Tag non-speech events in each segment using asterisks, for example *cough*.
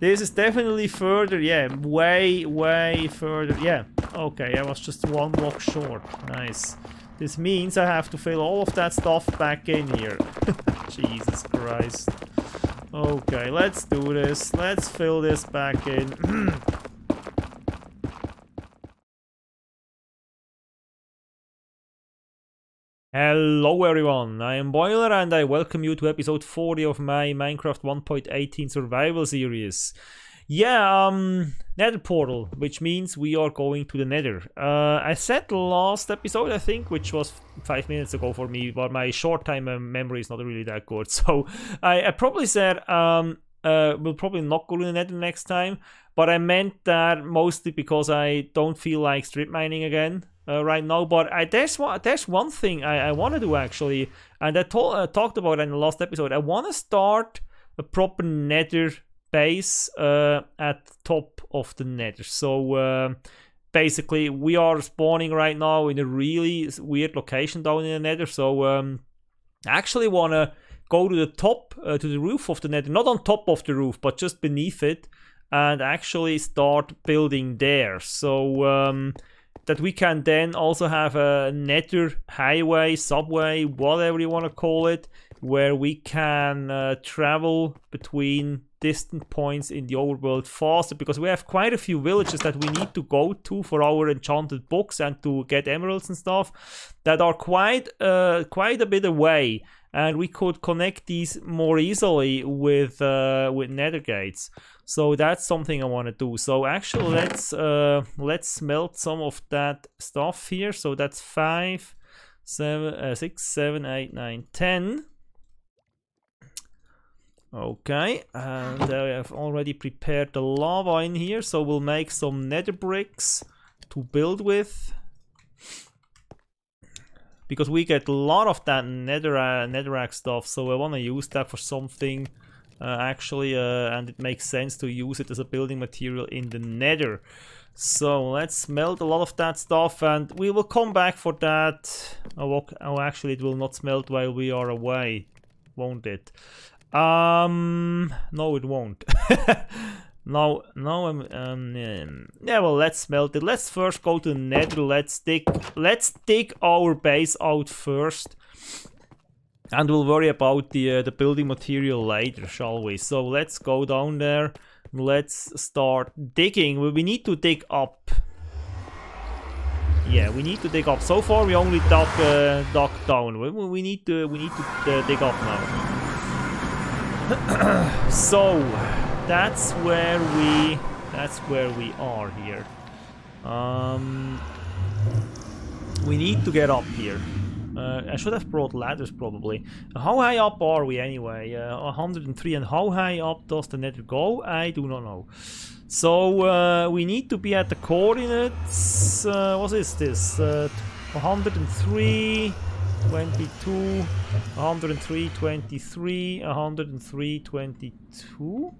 This is definitely further, yeah, way, way further. Yeah, okay, I was just one block short. Nice. This means I have to fill all of that stuff back in here. *laughs* Jesus Christ. Okay, let's do this. Let's fill this back in. *clears throat* Hello everyone, I am Boiler and I welcome you to episode 40 of my Minecraft 1.18 survival series. Yeah, um, nether portal, which means we are going to the nether. Uh, I said last episode, I think, which was five minutes ago for me, but my short time memory is not really that good. *laughs* So I, I probably said, um, uh, we'll probably not go to the nether next time, but I meant that mostly because I don't feel like strip mining again uh, right now. But I, there's one there's one thing I, I want to do actually, and I told uh, talked about in the last episode. I want to start a proper Nether base uh, at top of the Nether. So. Uh, basically, we are spawning right now in a really weird location down in the Nether. So, um, I actually want to go to the top, uh, to the roof of the Nether, not on top of the roof, but just beneath it, and actually start building there. So. Um, that we can then also have a nether highway, subway, whatever you want to call it, where we can uh, travel between distant points in the overworld faster because we have quite a few villages that we need to go to for our enchanted books and to get emeralds and stuff that are quite uh, quite a bit away and we could connect these more easily with uh, with nether gates so that's something I want to do. So actually, let's uh, let's smelt some of that stuff here. So that's five, seven, uh, six, seven, eight, nine, ten. Okay, and I have already prepared the lava in here, so we'll make some nether bricks to build with. Because we get a lot of that nether, uh, netherrack stuff, so I want to use that for something uh, actually, uh, and it makes sense to use it as a building material in the nether. So let's melt a lot of that stuff and we will come back for that. Oh, oh, actually it will not smelt while we are away, won't it? Um, no it won't. *laughs* now, now I'm, um, yeah, well let's smelt it. Let's first go to the nether, let's dig, let's dig our base out first and we'll worry about the uh, the building material later, shall we? So let's go down there. Let's start digging. We need to dig up. Yeah, we need to dig up. So far, we only dug uh, dug down. We, we need to we need to uh, dig up now. *coughs* so that's where we that's where we are here. Um, we need to get up here. Uh, I should have brought ladders probably. How high up are we anyway? Uh, 103 and how high up does the net go? I do not know. So uh, we need to be at the coordinates. Uh, what is this? Uh, 103, 22, 103, 23, 103, 22.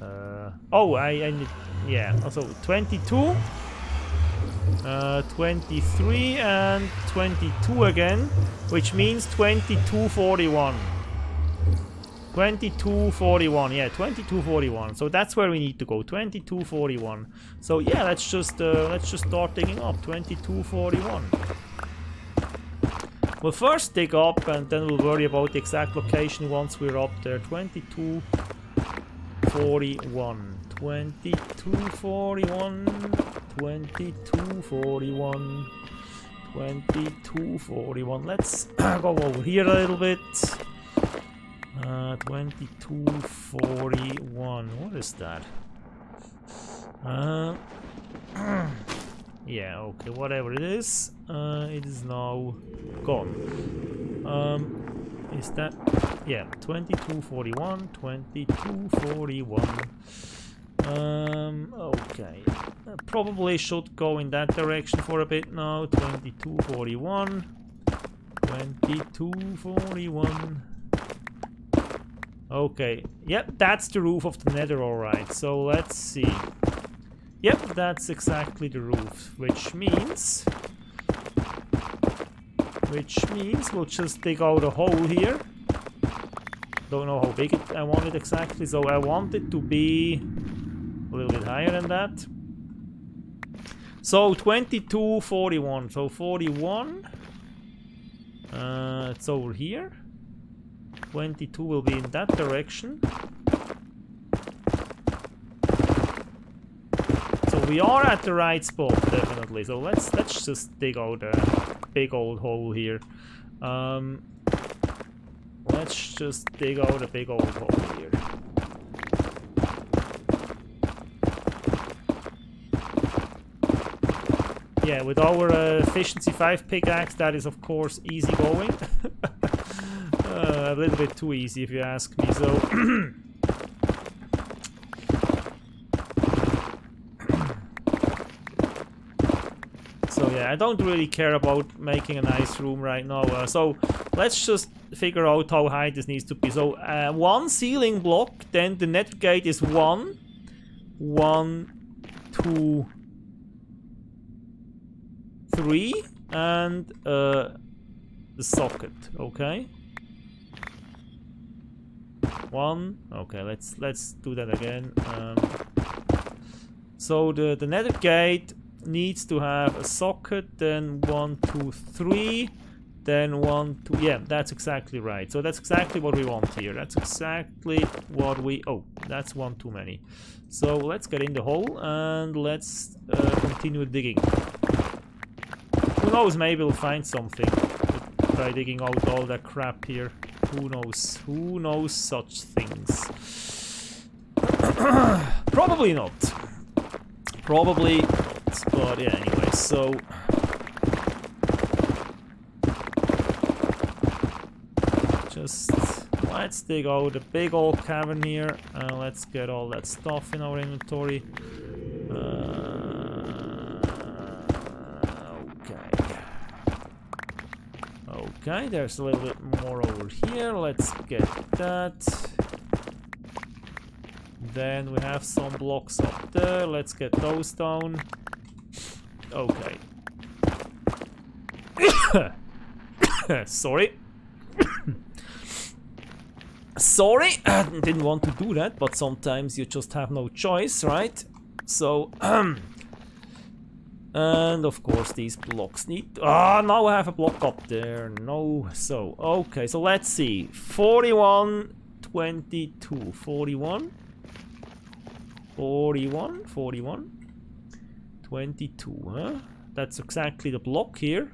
Uh, oh, I, I need, yeah, also 22. Uh, 23 and 22 again, which means 2241. 2241, yeah, 2241. So that's where we need to go, 2241. So yeah, let's just uh, let's just start digging up, 2241. We'll first dig up and then we'll worry about the exact location once we're up there. 2241. 2241, 2241, 2241. Let's *coughs* go over here a little bit. Uh, 2241. What is that? Uh, *clears throat* yeah, okay, whatever it is, uh, it is now gone. Um, is that... Yeah, 2241, 2241. Um, okay. Uh, probably should go in that direction for a bit now. 2241. 2241. Okay. Yep, that's the roof of the nether, alright. So let's see. Yep, that's exactly the roof. Which means... Which means we'll just dig out a hole here. Don't know how big it, I want it exactly. So I want it to be a little bit higher than that. So 22, 41. So 41. Uh, it's over here. 22 will be in that direction. We are at the right spot, definitely. So let's let's just dig out a big old hole here. Um, let's just dig out a big old hole here. Yeah, with our uh, efficiency 5 pickaxe, that is of course easy going. *laughs* uh, a little bit too easy if you ask me, so... *clears throat* so yeah, I don't really care about making a nice room right now. Uh, so let's just figure out how high this needs to be. So uh, one ceiling block, then the net gate is one, one, two, three, and uh, the socket. Okay. One. Okay, let's let's do that again. Um, so the the nether gate needs to have a socket, then one, two, three, then one, two. Yeah, that's exactly right. So that's exactly what we want here. That's exactly what we. Oh, that's one too many. So let's get in the hole and let's uh, continue digging. Who knows? Maybe we'll find something by digging out all that crap here. Who knows? Who knows such things? *clears throat* Probably not. Probably but yeah, anyway, so... Just... Let's dig out a big old cavern here, and let's get all that stuff in our inventory. Uh, okay. Okay, there's a little bit more over here. Let's get that. Then we have some blocks up there. Let's get those down. Okay. *coughs* Sorry. *coughs* Sorry, *coughs* didn't want to do that, but sometimes you just have no choice, right? So, and of course these blocks need... Ah, now I have a block up there. No, so, okay, so let's see. 41, 22, 41. 41, 41. 22, huh? That's exactly the block here.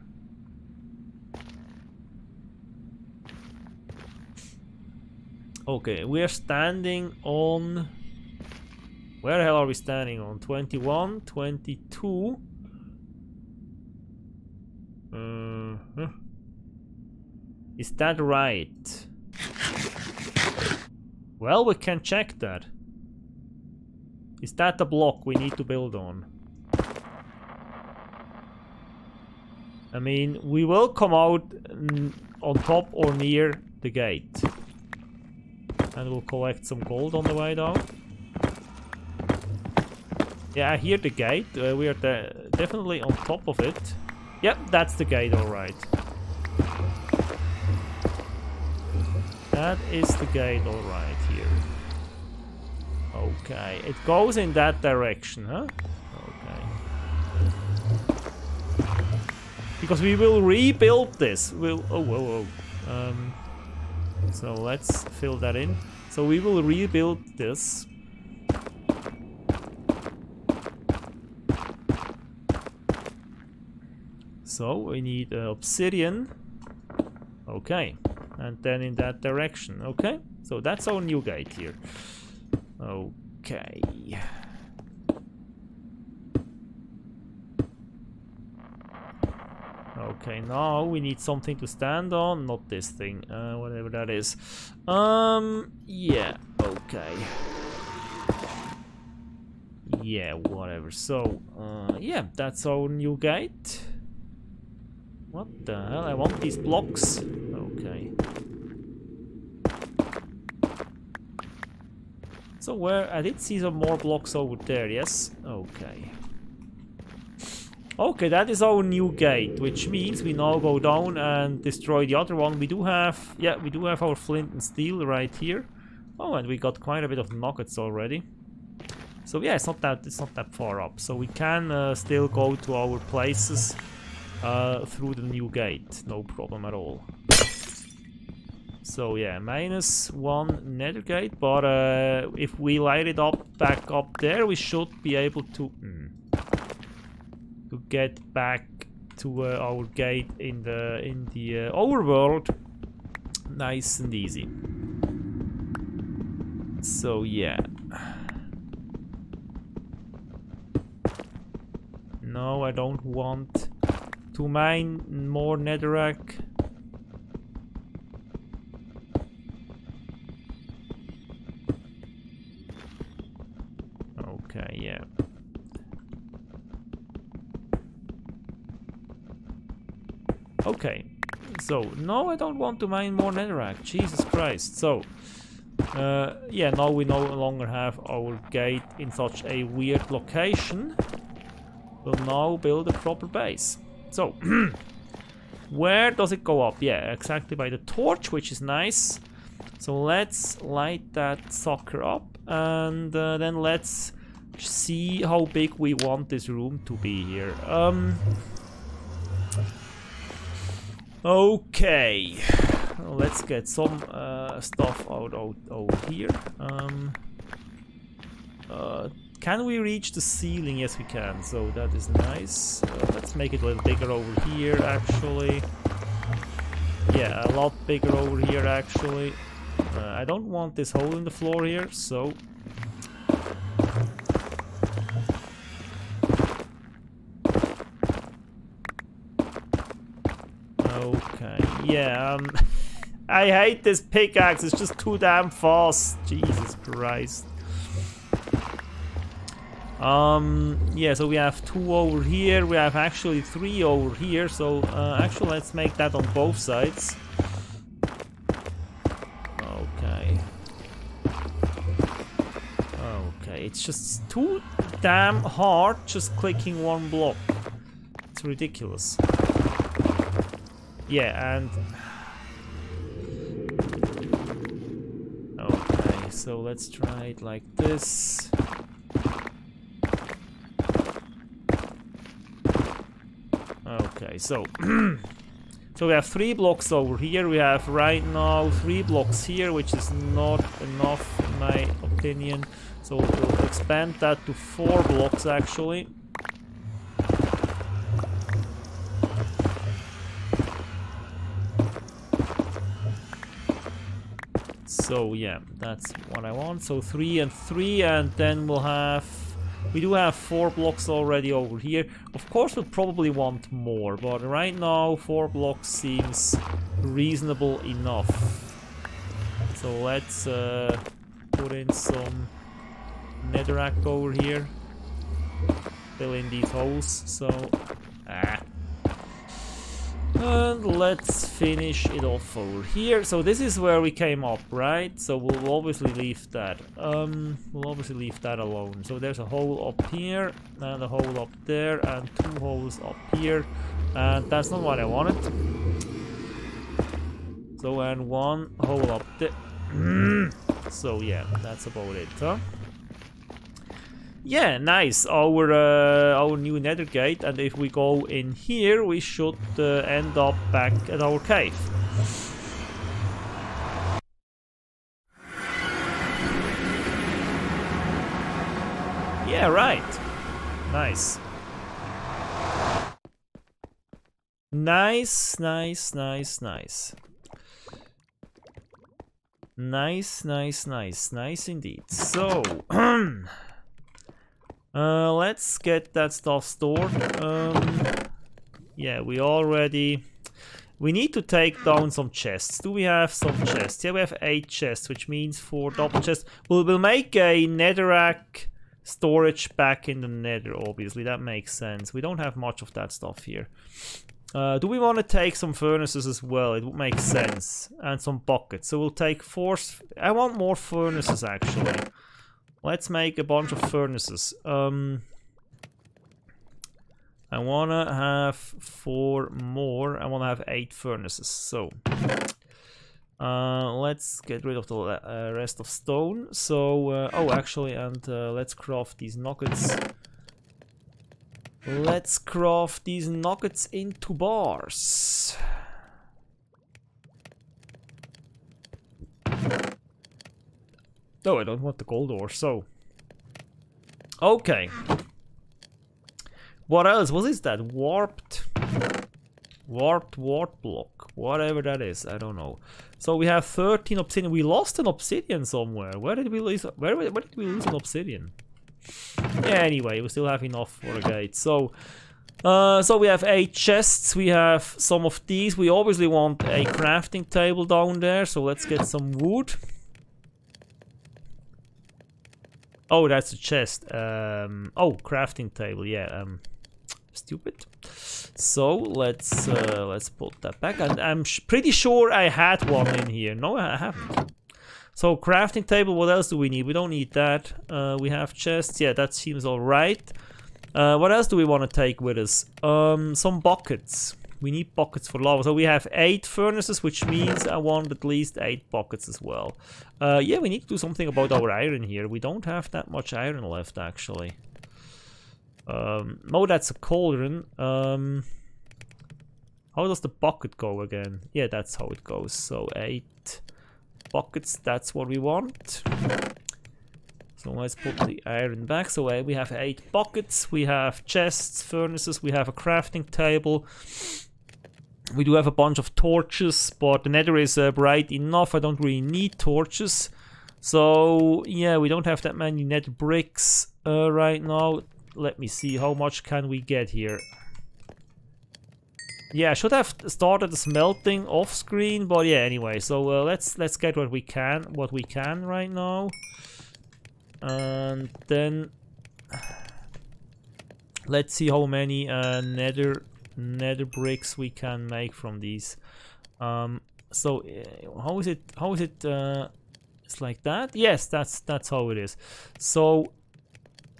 Okay, we are standing on... Where the hell are we standing on? 21, 22... Uh -huh. Is that right? Well, we can check that. Is that the block we need to build on? I mean, we will come out on top or near the gate. And we'll collect some gold on the way down. Yeah, I hear the gate. Uh, we are definitely on top of it. Yep, that's the gate, alright. That is the gate, alright, here. Okay, it goes in that direction, huh? Because we will rebuild this. We'll... Oh, whoa, whoa. Um, so let's fill that in. So we will rebuild this. So we need uh, obsidian. Okay. And then in that direction. Okay. So that's our new gate here. Okay. Okay, now we need something to stand on, not this thing, uh, whatever that is. Um, yeah, okay. Yeah, whatever. So, uh, yeah, that's our new gate. What the hell? I want these blocks. Okay. So where... I did see some more blocks over there, yes? Okay. Okay, that is our new gate, which means we now go down and destroy the other one. We do have, yeah, we do have our flint and steel right here. Oh, and we got quite a bit of nuggets already. So yeah, it's not that it's not that far up. So we can uh, still go to our places uh, through the new gate, no problem at all. So yeah, minus one nether gate, but uh, if we light it up back up there, we should be able to. Mm, to get back to uh, our gate in the in the uh, overworld nice and easy. So yeah. No I don't want to mine. More netherrack Okay, so no, I don't want to mine more netherrack. Jesus Christ. So, uh, yeah, now we no longer have our gate in such a weird location. We'll now build a proper base. So, *clears throat* where does it go up? Yeah, exactly by the torch, which is nice. So let's light that sucker up and uh, then let's see how big we want this room to be here. Um, Okay, let's get some uh, stuff out, out over here. Um, uh, can we reach the ceiling? Yes, we can. So that is nice. Uh, let's make it a little bigger over here, actually. Yeah, a lot bigger over here, actually. Uh, I don't want this hole in the floor here, so Yeah, um, *laughs* I hate this pickaxe. It's just too damn fast. Jesus Christ. Um, yeah, so we have two over here. We have actually three over here. So, uh, actually, let's make that on both sides. Okay. Okay, it's just too damn hard just clicking one block. It's ridiculous. Yeah, and... Okay, so let's try it like this. Okay, so... *clears throat* so we have three blocks over here. We have right now three blocks here, which is not enough in my opinion. So we'll expand that to four blocks actually. So yeah, that's what I want. So three and three, and then we'll have... We do have four blocks already over here. Of course, we'll probably want more, but right now, four blocks seems reasonable enough. So let's uh, put in some netherrack over here. Fill in these holes, so... Ah, and let's finish it off over here. So this is where we came up, right? So we'll obviously leave that. Um, we'll obviously leave that alone. So there's a hole up here, and a hole up there, and two holes up here. And that's not what I wanted. So and one hole up there. *clears throat* so yeah, that's about it, huh? Yeah, nice. Our uh, our new nether gate, and if we go in here, we should uh, end up back at our cave. Yeah, right. Nice. Nice, nice, nice, nice. Nice, nice, nice, nice indeed. So, *clears throat* Uh, let's get that stuff stored. Um, yeah, we already... We need to take down some chests. Do we have some chests? Yeah, we have eight chests, which means four double chests. We'll, we'll make a netherrack storage back in the nether, obviously. That makes sense. We don't have much of that stuff here. Uh, do we want to take some furnaces as well? It would make sense. And some buckets. So we'll take four... I want more furnaces, actually. Let's make a bunch of furnaces. Um, I wanna have four more. I wanna have eight furnaces. So uh, let's get rid of the uh, rest of stone. So uh, oh, actually, and uh, let's craft these nuggets. Let's craft these nuggets into bars. No, I don't want the gold ore, so... Okay. What else? What is that? Warped... Warped wart block. Whatever that is, I don't know. So we have 13 obsidian. We lost an obsidian somewhere. Where did we lose? Where, where did we lose an obsidian? Yeah, anyway, we still have enough for a gate. So, uh, so we have eight chests. We have some of these. We obviously want a crafting table down there. So let's get some wood. Oh, that's a chest. Um, oh, crafting table. Yeah. Um, stupid. So let's uh, let's put that back. And I'm pretty sure I had one in here. No, I haven't. So crafting table. What else do we need? We don't need that. Uh, we have chests. Yeah, that seems all right. Uh, what else do we want to take with us? Um, some buckets. We need buckets for lava. So we have eight furnaces, which means I want at least eight buckets as well. Uh, yeah, we need to do something about our iron here. We don't have that much iron left, actually. Um, oh, that's a cauldron. Um, how does the bucket go again? Yeah, that's how it goes. So eight buckets, that's what we want. So let's put the iron back. So uh, we have eight buckets, we have chests, furnaces, we have a crafting table. We do have a bunch of torches, but the nether is uh, bright enough. I don't really need torches. So yeah, we don't have that many nether bricks uh, right now. Let me see, how much can we get here? Yeah, I should have started the smelting off screen, but yeah, anyway. So uh, let's let's get what we can, what we can right now, and then let's see how many uh, nether nether bricks we can make from these. Um, so uh, how is it? How is it? Uh, it's like that. Yes, that's that's how it is. So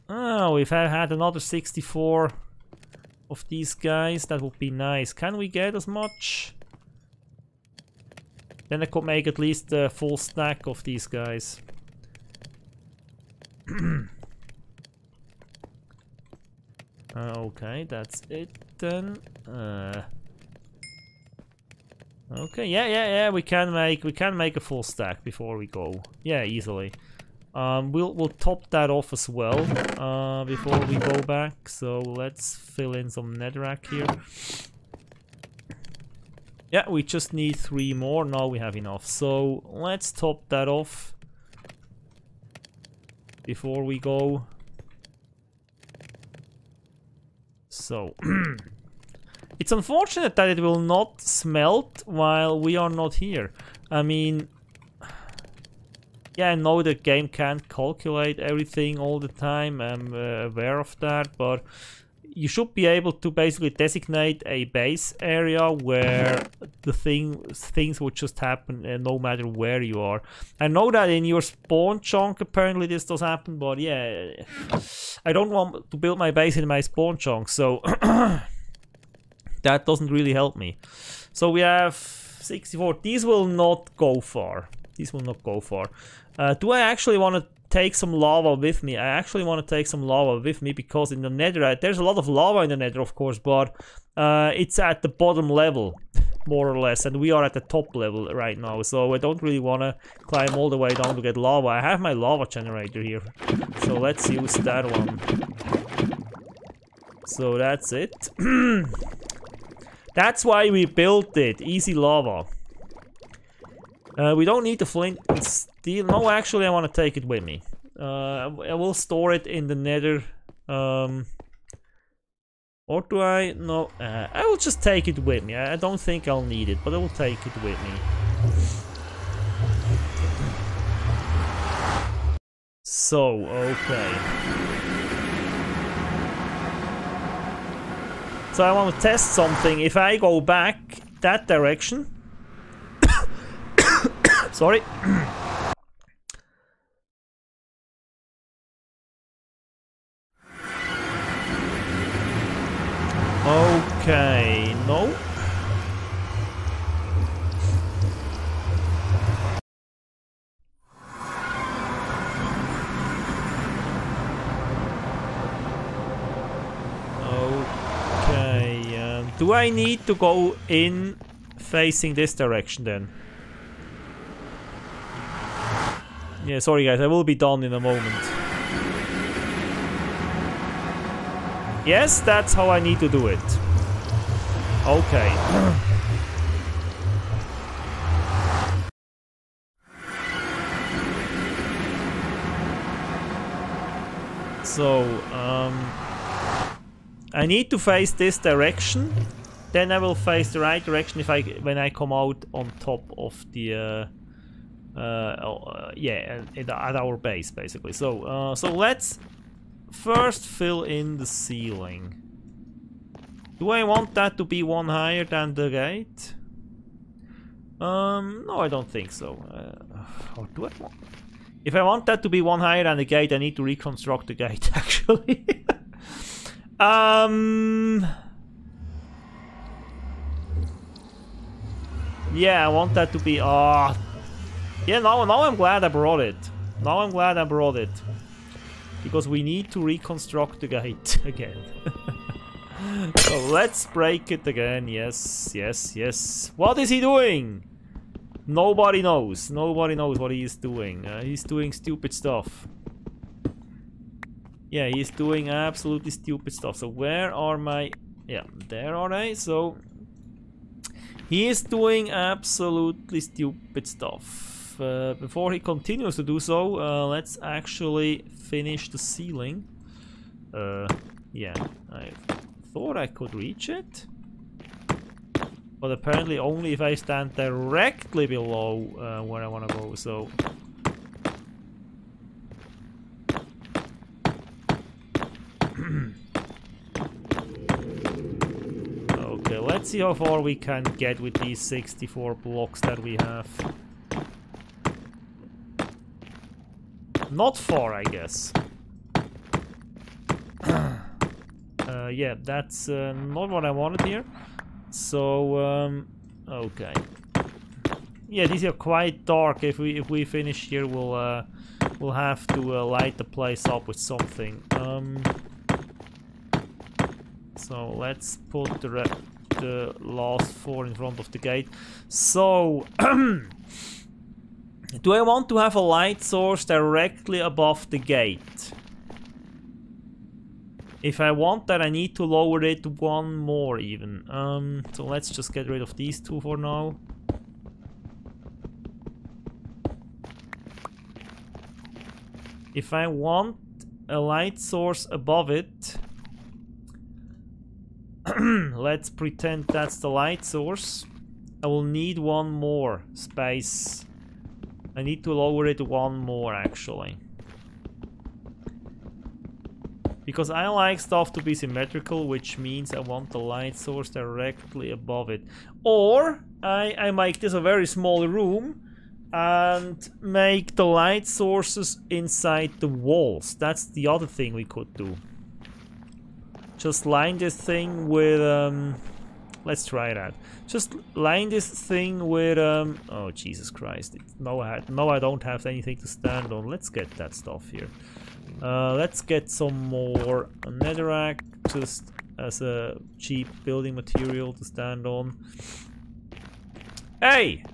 oh, if I had another 64 of these guys, that would be nice. Can we get as much? Then I could make at least a full stack of these guys. *clears throat* Okay, that's it then. Uh, okay, yeah, yeah, yeah. We can make we can make a full stack before we go. Yeah, easily. Um, we'll we'll top that off as well uh, before we go back. So let's fill in some netherrack here. Yeah, we just need three more. Now we have enough. So let's top that off before we go. So, *clears throat* it's unfortunate that it will not smelt while we are not here. I mean, yeah, I know the game can't calculate everything all the time. I'm uh, aware of that, but you should be able to basically designate a base area where the thing things would just happen uh, no matter where you are. I know that in your spawn chunk apparently this does happen, but yeah, I don't want to build my base in my spawn chunk, so *coughs* that doesn't really help me. So we have 64. These will not go far. These will not go far. Uh, do I actually want to take some lava with me. I actually want to take some lava with me because in the nether, there's a lot of lava in the nether, of course, but uh, it's at the bottom level, more or less, and we are at the top level right now, so I don't really want to climb all the way down to get lava. I have my lava generator here, so let's use that one. So that's it. *clears throat* that's why we built it, easy lava. Uh, we don't need the flint and steel. No, actually, I want to take it with me. Uh, I will store it in the nether. Um, or do I? No, uh, I will just take it with me. I don't think I'll need it, but I will take it with me. So, okay. So I want to test something. If I go back that direction, Sorry. Okay, no. Okay, um, do I need to go in facing this direction then? Yeah, sorry guys, I will be done in a moment. Yes, that's how I need to do it. Okay. *clears throat* so, um, I need to face this direction. Then I will face the right direction if I when I come out on top of the uh, yeah at, at, our base basically. So uh, so let's first fill in the ceiling. Do I want that to be one higher than the gate? Um, no, I don't think so. Uh, or do I want? If I want that to be one higher than the gate, I need to reconstruct the gate, *laughs* actually. um... Yeah, I want that to be... Uh, Yeah, now, now I'm glad I brought it. Now I'm glad I brought it. Because we need to reconstruct the gate *laughs* again. *laughs* so let's break it again. Yes, yes, yes. What is he doing? Nobody knows. Nobody knows what he is doing. Uh, he's doing stupid stuff. Yeah, he's doing absolutely stupid stuff. So where are my... Yeah, there are they. So he is doing absolutely stupid stuff. Uh, before he continues to do so, uh, let's actually finish the ceiling. Uh, yeah, I thought I could reach it. But apparently only if I stand directly below uh, where I want to go, so... *clears throat* okay, let's see how far we can get with these 64 blocks that we have. Not far, I guess. *clears throat* uh, yeah, that's uh, not what I wanted here. So, um, okay. Yeah, these are quite dark. If we if we finish here, we'll uh, we'll have to uh, light the place up with something. Um, so let's put the the last four in front of the gate. So. *clears throat* Do I want to have a light source directly above the gate? If I want that, I need to lower it one more even. Um, so let's just get rid of these two for now. If I want a light source above it, *clears throat* let's pretend that's the light source. I will need one more space I need to lower it one more actually. Because I like stuff to be symmetrical, which means I want the light source directly above it. Or I, I make this a very small room and make the light sources inside the walls. That's the other thing we could do. Just line this thing with... Um, let's try that. Just line this thing with, um, oh Jesus Christ, no I, no I don't have anything to stand on. Let's get that stuff here. Uh, let's get some more netherrack just as a cheap building material to stand on. Hey!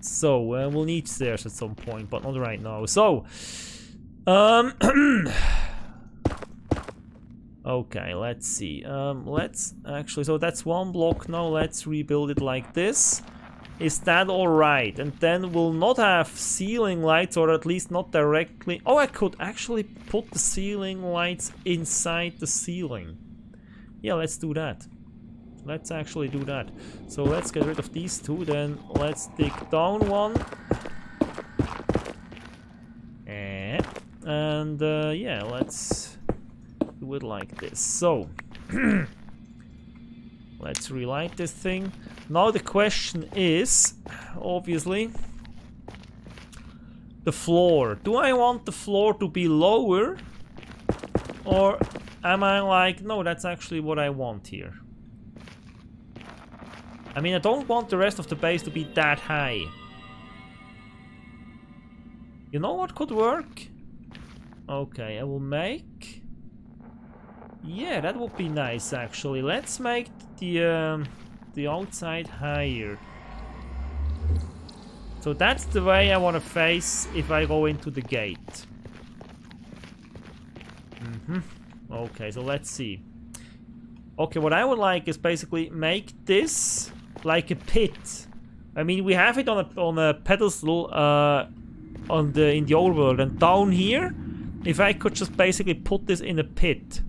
So, uh, we'll need stairs at some point, but not right now. So, um, *clears throat* Okay, let's see. Um, let's actually, so that's one block now. Let's rebuild it like this. Is that alright? And then we'll not have ceiling lights, or at least not directly. Oh, I could actually put the ceiling lights inside the ceiling. Yeah, let's do that. Let's actually do that. So let's get rid of these two, then let's dig down one. Eh, and uh, yeah, let's do it like this. So, *clears throat* let's relight this thing. Now the question is, obviously, the floor. Do I want the floor to be lower or am I like, no, that's actually what I want here. I mean, I don't want the rest of the base to be that high. You know what could work? Okay, I will make... Yeah, that would be nice actually. Let's make the, um, the outside higher. So that's the way I want to face if I go into the gate. Mm -hmm. Okay, so let's see. Okay, what I would like is basically make this like a pit. I mean, we have it on a on a pedestal uh, on the in the old world, and down here, if I could just basically put this in a pit,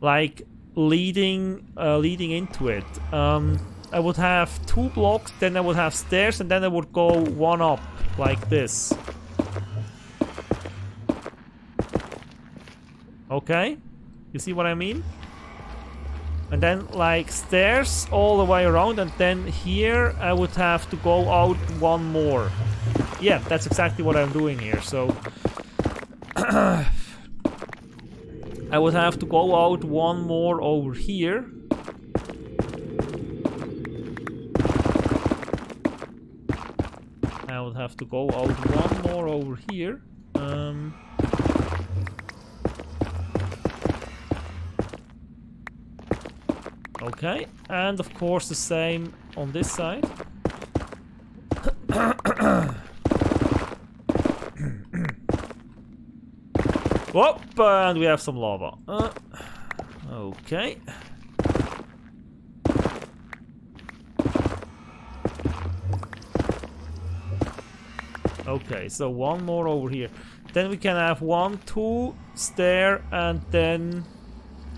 like leading uh, leading into it. Um, I would have two blocks, then I would have stairs, and then I would go one up like this. Okay? You see what I mean? And then like stairs all the way around and then here I would have to go out one more. Yeah, that's exactly what I'm doing here, so... *clears throat* I would have to go out one more over here. I would have to go out one more over here. Um, Okay, and of course the same on this side. Whoop, and we have some lava. Uh, okay. Okay, so one more over here. Then we can have one, two, stair, and then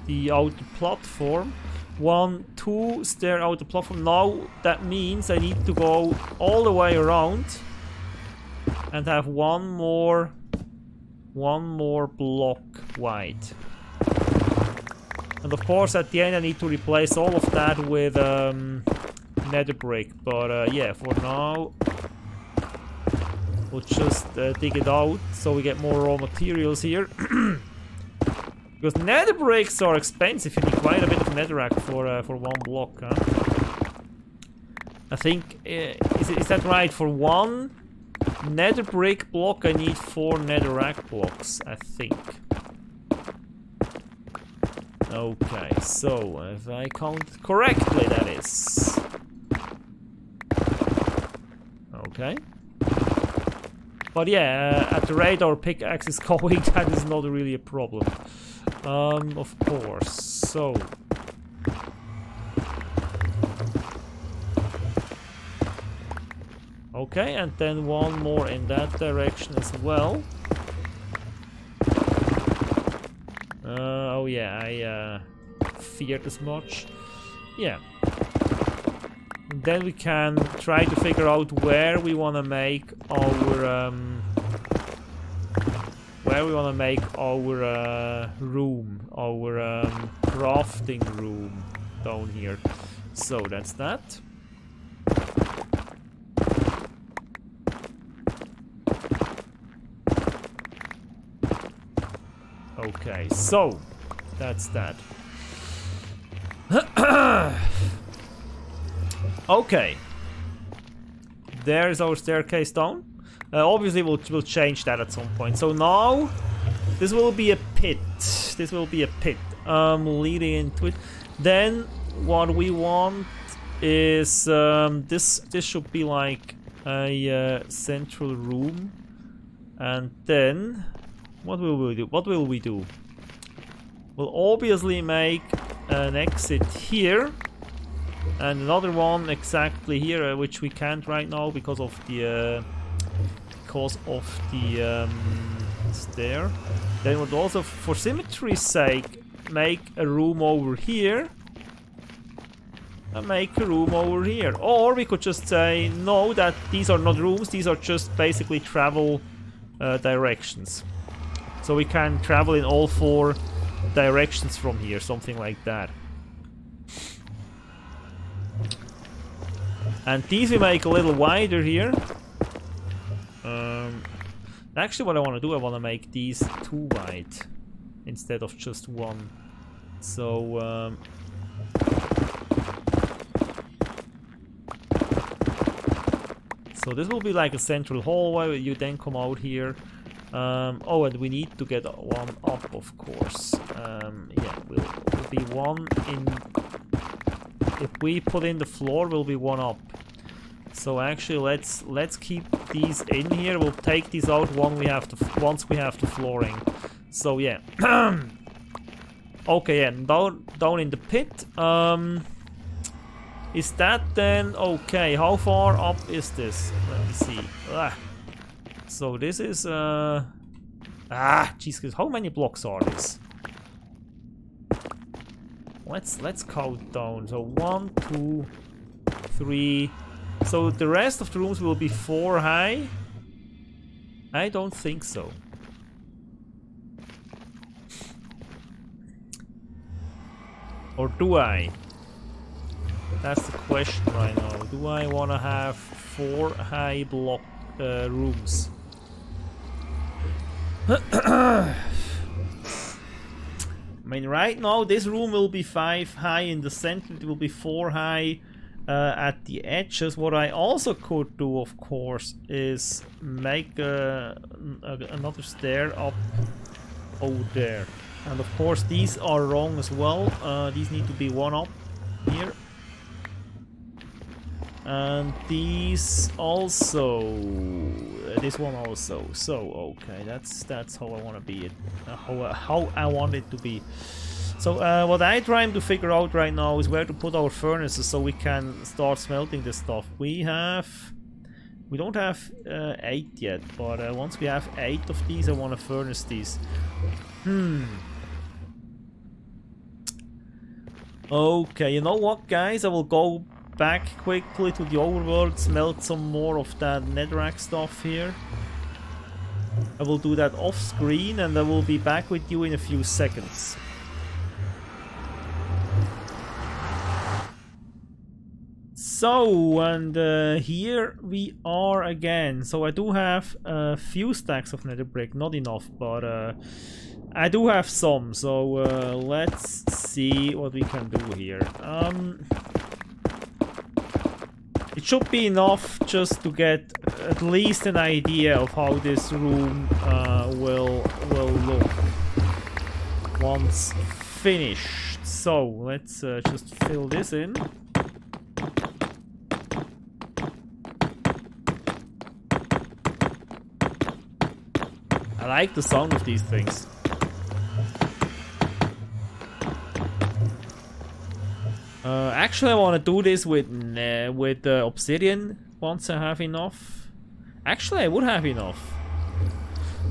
the outer platform one, two stair out the platform. Now that means I need to go all the way around and have one more one more block wide. And of course at the end I need to replace all of that with um, nether brick. But uh, yeah, for now we'll just uh, dig it out so we get more raw materials here. *clears throat* Because nether bricks are expensive, you need quite a bit of netherrack for uh, for one block, huh? I think, uh, is, is that right? For one nether brick block I need four netherrack blocks, I think. Okay, so if I count correctly that is. Okay. But yeah, uh, at the rate our pickaxe is *laughs* going, that is not really a problem. Um, of course. So. Okay, and then one more in that direction as well. Uh, oh yeah, I uh, feared as much. Yeah. And then we can try to figure out where we want to make our um, where we want to make our uh, room, our um, crafting room down here. So that's that. Okay, so that's that. *coughs* okay. There's our staircase down. Uh, obviously, we'll, we'll change that at some point. So now, this will be a pit. This will be a pit um, leading into it. Then, what we want is um, this. This should be like a uh, central room, and then what will we do? What will we do? We'll obviously make an exit here and another one exactly here, uh, which we can't right now because of the uh, because of the um, stair. Then we'll also, for symmetry's sake, make a room over here and make a room over here. Or we could just say, no, that these are not rooms, these are just basically travel uh, directions. So we can travel in all four directions from here, something like that. And these we make a little wider here. Um, actually, what I want to do, I want to make these two wide. instead of just one. So um, So this will be like a central hallway. You then come out here. Um, oh, and we need to get one up, of course. Um, yeah, will will be one in. If we put in the floor, we'll be one up. So actually, let's let's keep these in here. We'll take these out when we have the once we have the flooring. So yeah. *clears throat* okay, yeah, down down in the pit. Um, is that then okay? How far up is this? Let me see. Ah. So this is uh ah Jesus, how many blocks are this? Let's let's count down. So one, two, three. So the rest of the rooms will be four high. I don't think so. Or do I? That's the question right now. Do I want to have four high block uh, rooms? I mean, right now this room will be five high in the center. It will be four high uh, at the edges. What I also could do, of course, is make uh, a, another stair up over there. And of course, these are wrong as well. Uh, these need to be one up here. And these also, uh, this one also. So okay, that's that's how I want to be it, uh, how uh, how I want it to be. So uh, what I'm trying to figure out right now is where to put our furnaces so we can start smelting this stuff. We have, we don't have uh, eight yet, but uh, once we have eight of these, I want to furnace these. Hmm. Okay, you know what, guys? I will go back quickly to the overworld, smelt some more of that netherrack stuff here. I will do that off screen and I will be back with you in a few seconds. So, and uh, here we are again. So I do have a few stacks of nether brick, not enough, but uh, I do have some. So uh, let's see what we can do here. Um, it should be enough just to get at least an idea of how this room uh, will will look once finished. So let's uh, just fill this in. I like the sound of these things. Uh, actually, I want to do this with uh, with uh, obsidian once I have enough. Actually, I would have enough.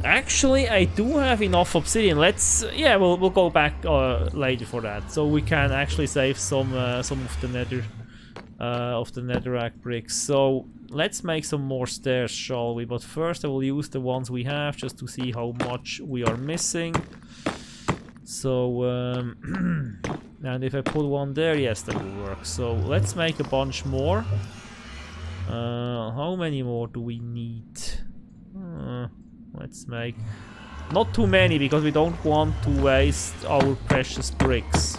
Actually, I do have enough obsidian. Let's yeah, we'll we'll go back uh, later for that, so we can actually save some uh, some of the nether uh, of the netherrack bricks. So let's make some more stairs, shall we? But first, I will use the ones we have just to see how much we are missing. So, um, *clears throat* and if I put one there, yes, that will work. So let's make a bunch more. Uh, how many more do we need? Uh, let's make not too many because we don't want to waste our precious bricks.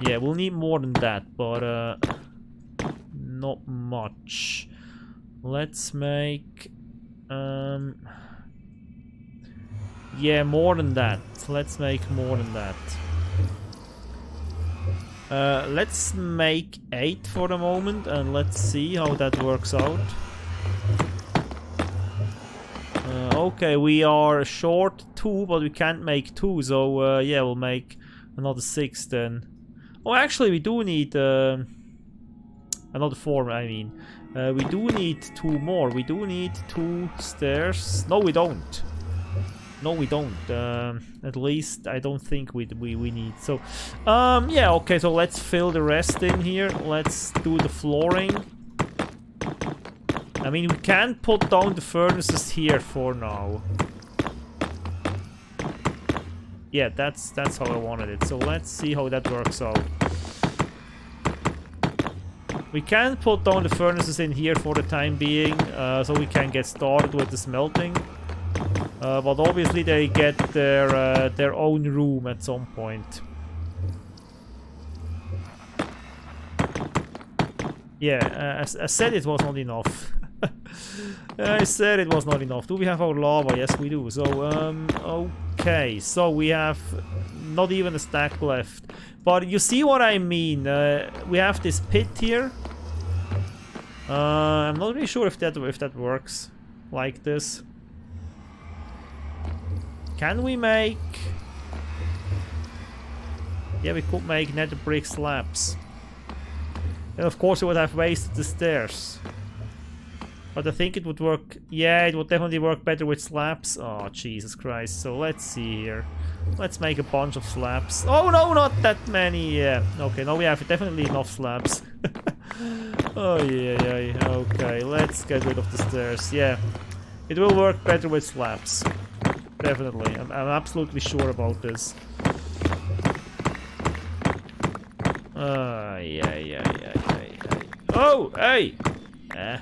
Yeah, we'll need more than that, but uh, not much. Let's make um, yeah, more than that. Let's make more than that. Uh, let's make 8 for the moment and let's see how that works out. Uh, okay, we are short 2, but we can't make 2, so uh, yeah, we'll make another 6 then. Oh, actually, we do need uh, another 4, I mean. Uh, we do need 2 more. We do need 2 stairs. No, we don't. No, we don't. Uh, at least I don't think we, we, we need. So, um, yeah, okay, so let's fill the rest in here. Let's do the flooring. I mean, we can put down the furnaces here for now. Yeah, that's that's how I wanted it. So let's see how that works out. We can put down the furnaces in here for the time being, uh, so we can get started with the smelting. Uh, but obviously they get their uh, their own room at some point. Yeah, uh, I said it was not enough. *laughs* I said it was not enough. Do we have our lava? Yes, we do. So, um, okay. So we have not even a stack left. But you see what I mean. Uh, we have this pit here. Uh, I'm not really sure if that if that works like this. Can we make... Yeah, we could make nether brick slabs. And of course we would have wasted the stairs. But I think it would work... Yeah, it would definitely work better with slabs. Oh, Jesus Christ. So let's see here. Let's make a bunch of slabs. Oh, no, not that many. Yeah. Okay, now we have definitely enough slabs. *laughs* oh, yeah, yeah. Okay, let's get rid of the stairs. Yeah. It will work better with slabs. Definitely. I'm, I'm absolutely sure about this. Uh, yeah, yeah, yeah, yeah, yeah. Oh, hey! Eh.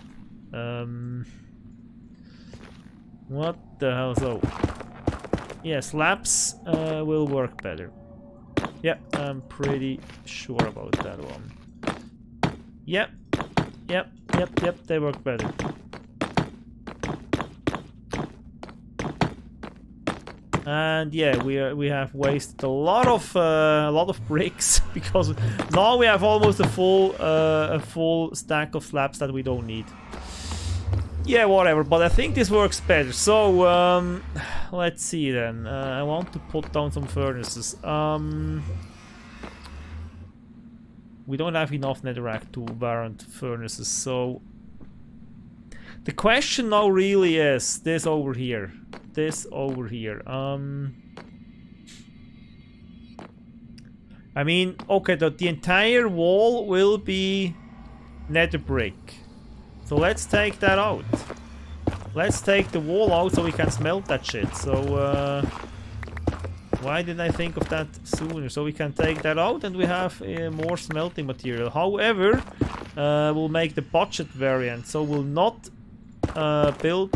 Um. What the hell? So, yeah, slabs uh, will work better. Yeah, I'm pretty sure about that one. Yep, yep, yep, yep, they work better. And yeah we are, we have wasted a lot of uh, a lot of bricks *laughs* because now we have almost a full uh, a full stack of slabs that we don't need. Yeah whatever but I think this works better. So um, *sighs* let's see then. Uh, I want to put down some furnaces. Um, we don't have enough netherrack to warrant furnaces so the question now really is this over here. This over here. Um, I mean, okay, the, the entire wall will be nether brick. So let's take that out. Let's take the wall out so we can smelt that shit. So, uh, why didn't I think of that sooner? So we can take that out and we have uh, more smelting material. However, uh, we'll make the budget variant. So we'll not uh, build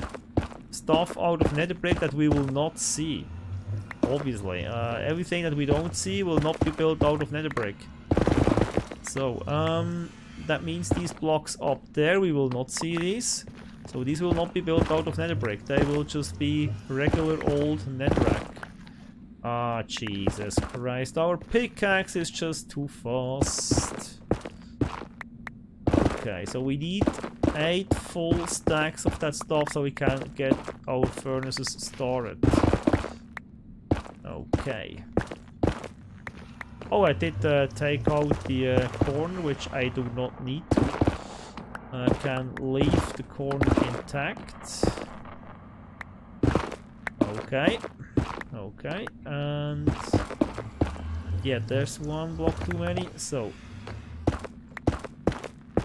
stuff out of nether brick that we will not see. Obviously. Uh, everything that we don't see will not be built out of nether brick. So, um, that means these blocks up there, we will not see these. So these will not be built out of nether brick. They will just be regular old netherrack. Ah, Jesus Christ. Our pickaxe is just too fast. Okay, so we need eight full stacks of that stuff so we can get our furnaces started. Okay. Oh, I did uh, take out the uh, corn, which I do not need I can leave the corn intact. Okay. Okay, and... Yeah, there's one block too many, so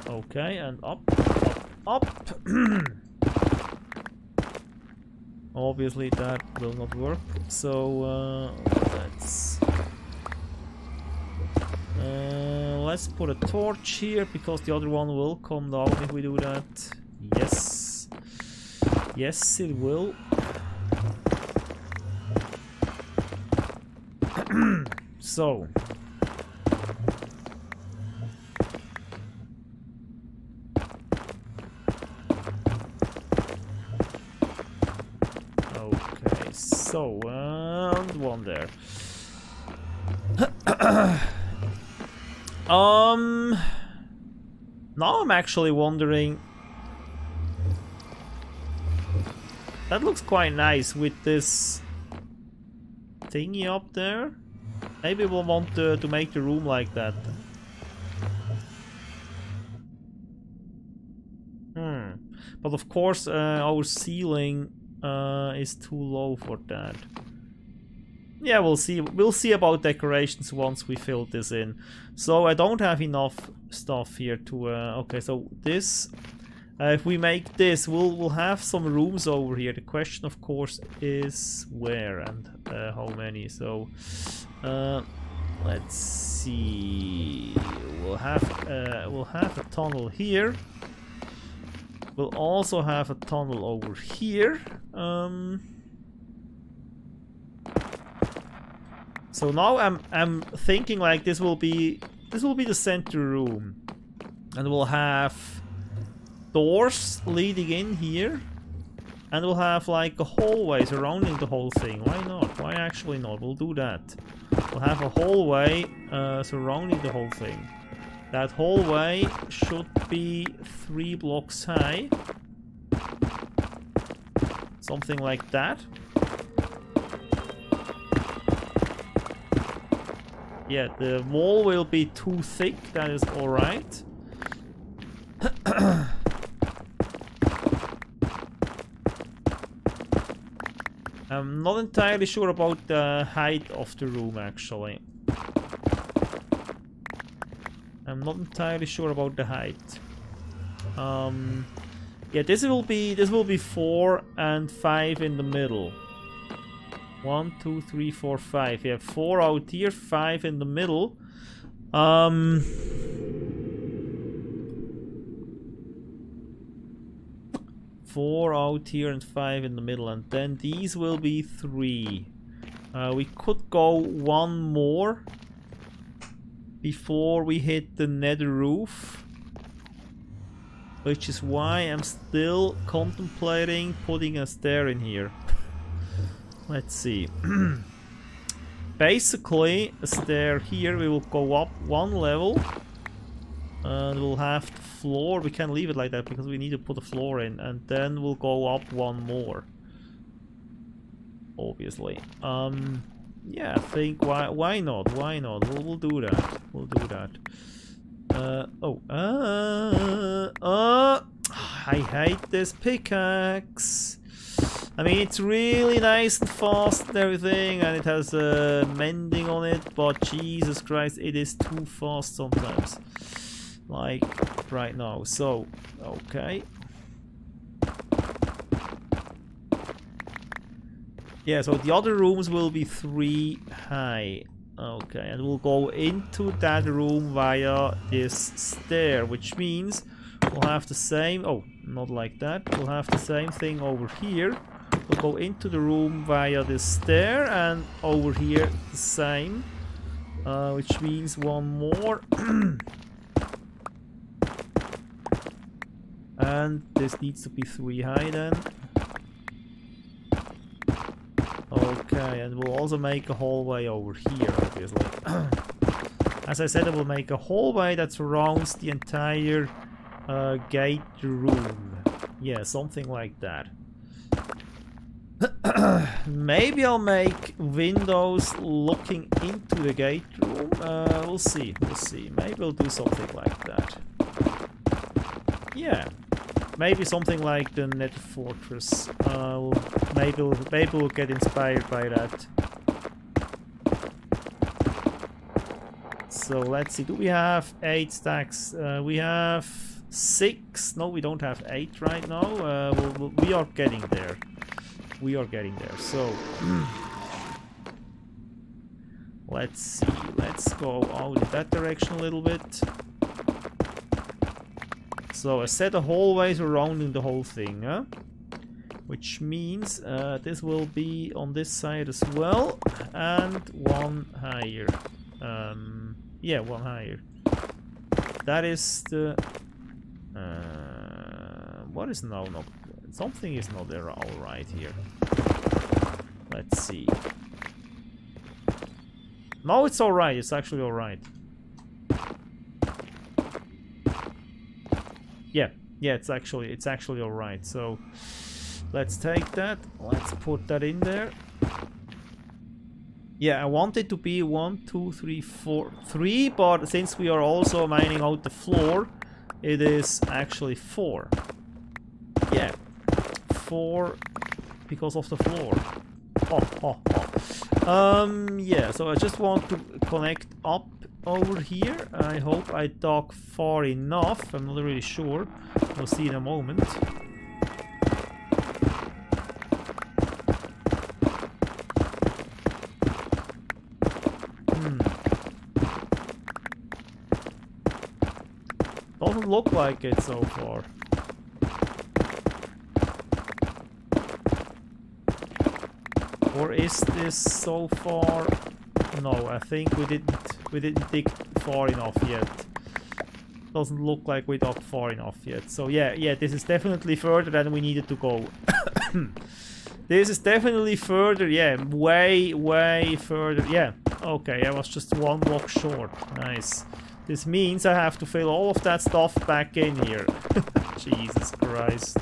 Okay, and up, up, up. *clears throat* Obviously that will not work, so uh, let's... Uh, let's put a torch here, because the other one will come down if we do that. Yes. Yes, it will. *clears throat* so, So, and one there. um, now I'm actually wondering. That looks quite nice with this thingy up there. Maybe we'll want to, to make the room like that. Hmm. But of course, uh, our ceiling uh, is too low for that. Yeah, we'll see. We'll see about decorations once we fill this in. So I don't have enough stuff here to... Uh, okay, so this... Uh, if we make this, we'll, we'll have some rooms over here. The question, of course, is where and uh, how many. So, uh, let's see. We'll have uh, we'll have a tunnel here. We'll also have a tunnel over here. Um, so now I'm I'm thinking like this will be this will be the center room, and we'll have doors leading in here, and we'll have like a hallway surrounding the whole thing. Why not? Why actually not? We'll do that. We'll have a hallway uh, surrounding the whole thing. That hallway should be three blocks high. Something like that. Yeah, the wall will be too thick, that is alright. *coughs* I'm not entirely sure about the height of the room actually. I'm not entirely sure about the height. Um, yeah, this will be this will be four and five in the middle. One, two, three, four, five. Yeah, four out here, five in the middle. Um, four out here and five in the middle, and then these will be three. Uh, we could go one more before we hit the nether roof which is why I'm still contemplating putting a stair in here. *laughs* Let's see. *clears throat* Basically, a stair here, we will go up one level and we'll have the floor, we can't leave it like that because we need to put a floor in and then we'll go up one more. Obviously. Um, yeah, I think why why not? Why not? We'll, we'll do that. We'll do that. Uh, oh, uh, uh, I hate this pickaxe. I mean, it's really nice and fast and everything, and it has uh, mending on it, but Jesus Christ, it is too fast sometimes. Like, right now. So, okay. Yeah, so the other rooms will be three high. Okay, and we'll go into that room via this stair, which means we'll have the same... Oh, not like that. We'll have the same thing over here. We'll go into the room via this stair, and over here the same. Uh, which means one more. *clears throat* and this needs to be three high then. Okay, and we'll also make a hallway over here, obviously. *clears throat* As I said, I will make a hallway that surrounds the entire uh, gate room. Yeah, something like that. *clears throat* Maybe I'll make windows looking into the gate room. Uh, we'll see, we'll see. Maybe we'll do something like that. Yeah, Maybe something like the Nether Fortress. Uh, maybe, we'll, maybe we'll get inspired by that. So let's see, do we have 8 stacks? Uh, we have 6. No, we don't have 8 right now. Uh, we'll, we'll, we are getting there. We are getting there. So, let's see. Let's go out in that direction a little bit. So a set of hallways surrounding the whole thing, huh? Which means uh, this will be on this side as well, and one higher. Um, yeah, one higher. That is the... Uh, what is now not... Something is not there all right here. Let's see. No, it's alright. It's actually alright. Yeah, yeah, it's actually it's actually all right. So let's take that. Let's put that in there. Yeah, I want it to be one, two, three, four, three, but since we are also mining out the floor, it is actually four. Yeah, four because of the floor. Oh, oh, oh. Um, yeah, so I just want to connect up over here. I hope I talk far enough. I'm not really sure. We'll see in a moment. Hmm. Doesn't look like it so far. Or is this so far no, I think we didn't we didn't dig far enough yet. Doesn't look like we dug far enough yet. So yeah, yeah, this is definitely further than we needed to go. *coughs* this is definitely further, yeah, way, way further. Yeah, okay, I was just one block short. Nice. This means I have to fill all of that stuff back in here. *laughs* Jesus Christ.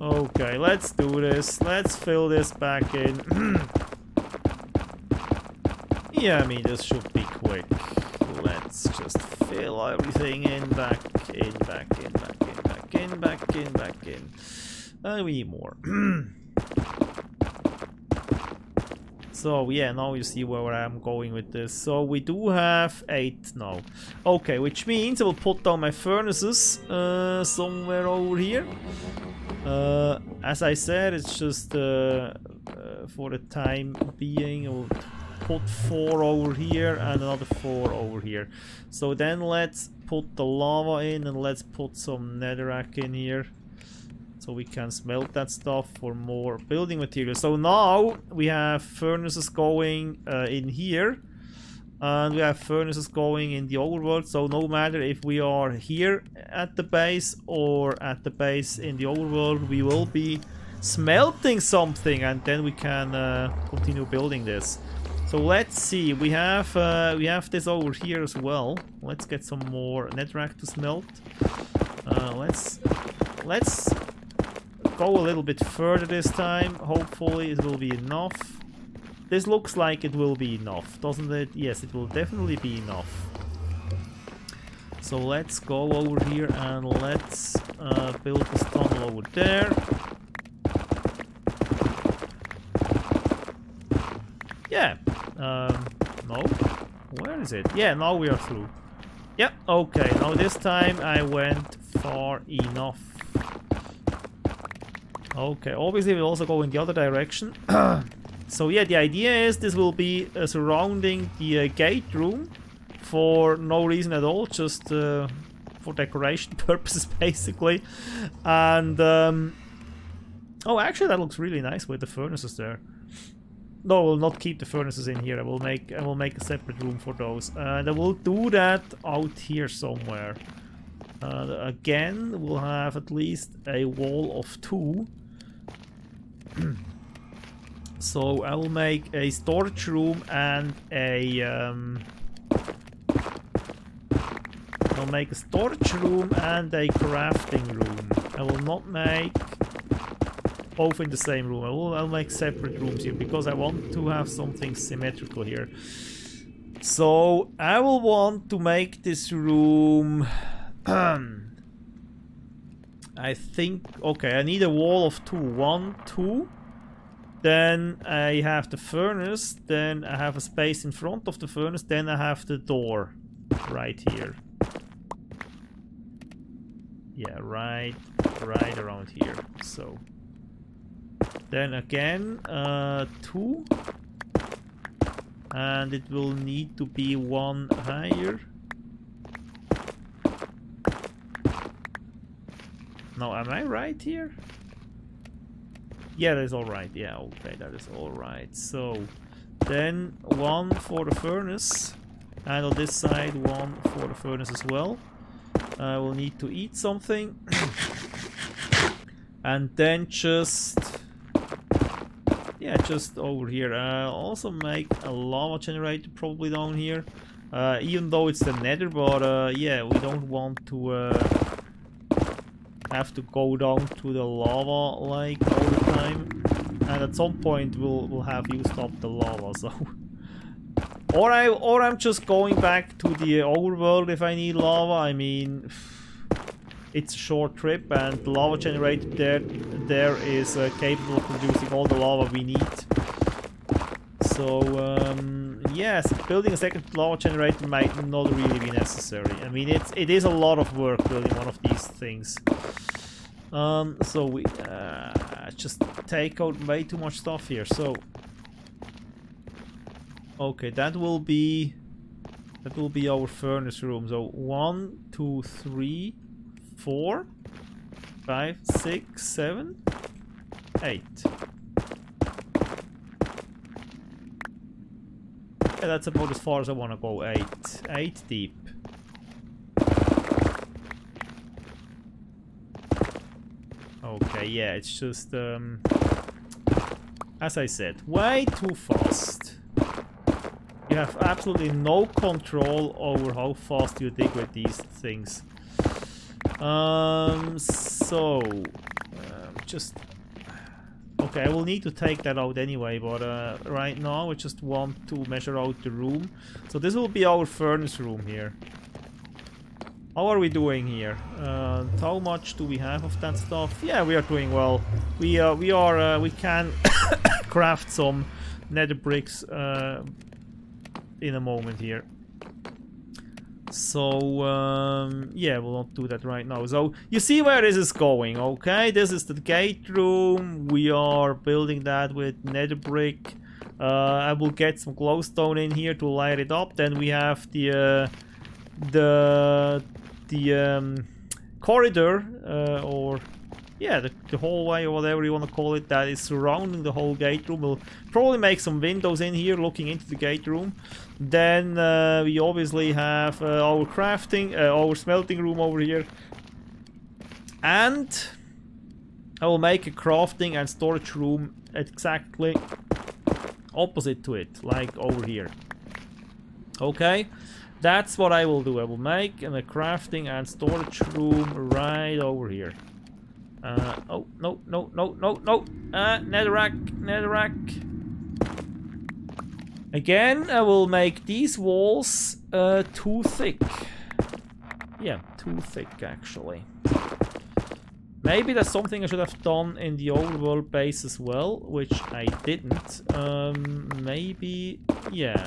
Okay, let's do this. Let's fill this back in. *clears throat* yeah, I mean, this should be quick. Let's just fill everything in, back in, back in, back in, back in, back in, back in. And we need more. *clears throat* So yeah, now you see where I'm going with this. So we do have 8 now. Okay, which means I will put down my furnaces uh, somewhere over here. Uh, as I said, it's just uh, uh for the time being, put 4 over here and another 4 over here. So then let's put the lava in and let's put some netherrack in here so we can smelt that stuff for more building materials. So now we have furnaces going uh, in here and we have furnaces going in the overworld so no matter if we are here at the base or at the base in the overworld we will be smelting something and then we can uh, continue building this so let's see we have uh, we have this over here as well let's get some more netherrack to smelt uh, let's let's go a little bit further this time. Hopefully it will be enough. This looks like it will be enough, doesn't it? Yes, it will definitely be enough. So let's go over here and let's uh, build this tunnel over there. Yeah. Um, no. Where is it? Yeah, now we are through. Yeah, okay. Now this time I went far enough. Okay, obviously we'll also go in the other direction. *clears throat* so yeah, the idea is this will be uh, surrounding the uh, gate room for no reason at all, just uh, for decoration *laughs* purposes basically. And um, oh, actually that looks really nice with the furnaces there. No, I will not keep the furnaces in here. I will make I will make a separate room for those, and I will do that out here somewhere. Uh, again, we'll have at least a wall of two *clears throat* so I will make a storage room and a... Um, I'll make a storage room and a crafting room. I will not make both in the same room. I will I'll make separate rooms here because I want to have something symmetrical here. So I will want to make this room *clears throat* I think, okay, I need a wall of two. One, two. Then I have the furnace. Then I have a space in front of the furnace. Then I have the door right here. Yeah, right, right around here. So then again, uh, two. And it will need to be one higher. No, am I right here? Yeah, that is alright. Yeah, okay, that is alright. So, then one for the furnace. And on this side, one for the furnace as well. I will need to eat something. *coughs* and then just... Yeah, just over here. Uh, also make a lava generator probably down here. Uh, even though it's the nether, but uh, yeah, we don't want to uh, have to go down to the lava like all the time. And at some point we'll we'll have used up the lava, *laughs* so Or I or I'm just going back to the overworld if I need lava. I mean *sighs* it's a short trip and the lava generator there there is uh, capable of producing all the lava we need. So um, yes, building a second lava generator might not really be necessary. I mean, it's it is a lot of work building one of these things. Um, so we uh, just take out way too much stuff here. So okay, that will be that will be our furnace room. So one, two, three, four, five, six, seven, eight. Yeah, that's about as far as I want to go. Eight. Eight deep. Okay, yeah, it's just, um, as I said, way too fast. You have absolutely no control over how fast you dig with these things. Um, so, um, just... *sighs* Okay, I will need to take that out anyway, but uh, right now I just want to measure out the room. So this will be our furnace room here. How are we doing here? Uh, how much do we have of that stuff? Yeah, we are doing well. We uh, we are uh, we can *coughs* craft some nether bricks uh, in a moment here. So um, yeah, we'll not do that right now. So you see where this is going, okay? This is the gate room. We are building that with nether brick. Uh, I will get some glowstone in here to light it up. Then we have the uh, the the um, corridor uh, or yeah the, the, hallway or whatever you want to call it that is surrounding the whole gate room we'll probably make some windows in here looking into the gate room then uh, we obviously have uh, our crafting uh, our smelting room over here and I will make a crafting and storage room exactly opposite to it like over here okay that's what I will do. I will make a crafting and storage room right over here. Uh, oh, no, no, no, no, no. Uh, netherrack, netherrack. Again, I will make these walls uh, too thick. Yeah, too thick, actually. Maybe that's something I should have done in the overworld base as well, which I didn't. Um, maybe, yeah.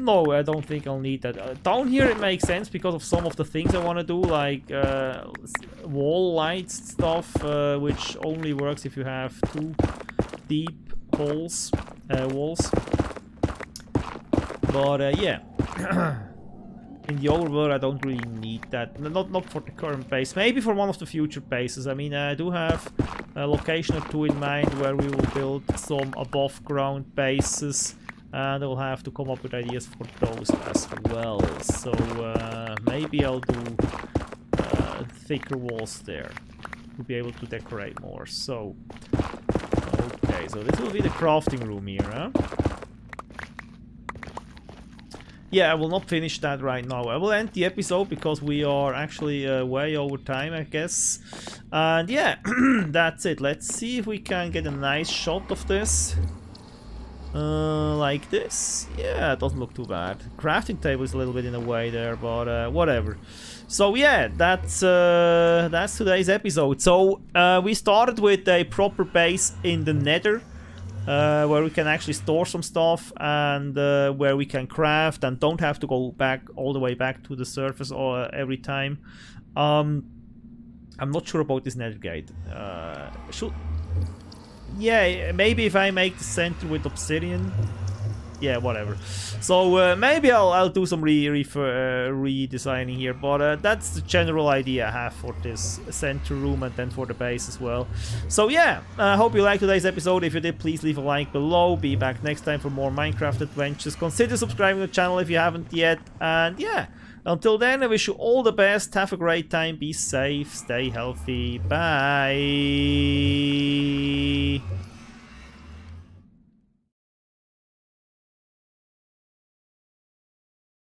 No, I don't think I'll need that. Uh, down here it makes sense because of some of the things I want to do, like uh, wall lights stuff, uh, which only works if you have two deep holes, uh, walls. But uh, yeah. *clears throat* in the overworld I don't really need that. Not not for the current base. Maybe for one of the future bases. I mean, I do have a location or two in mind where we will build some above ground bases. And I'll have to come up with ideas for those as well. So uh, maybe I'll do uh, thicker walls there to be able to decorate more. So, okay, so this will be the crafting room here, huh? Yeah, I will not finish that right now. I will end the episode because we are actually uh, way over time, I guess. And yeah, *clears throat* that's it. Let's see if we can get a nice shot of this. Uh, like this. Yeah, it doesn't look too bad. Crafting table is a little bit in the way there, but uh, whatever. So yeah, that's uh, that's today's episode. So uh, we started with a proper base in the Nether uh, where we can actually store some stuff and uh, where we can craft and don't have to go back all the way back to the surface or uh, every time. Um, I'm not sure about this nether gate. Uh, should yeah, maybe if I make the center with obsidian, yeah, whatever. So uh, maybe I'll, I'll do some re, uh, redesigning here, but uh, that's the general idea I have for this center room and then for the base as well. So yeah, I hope you liked today's episode. If you did, please leave a like below. Be back next time for more Minecraft adventures. Consider subscribing to the channel if you haven't yet. And yeah, until then, I wish you all the best. Have a great time. Be safe. Stay healthy. Bye.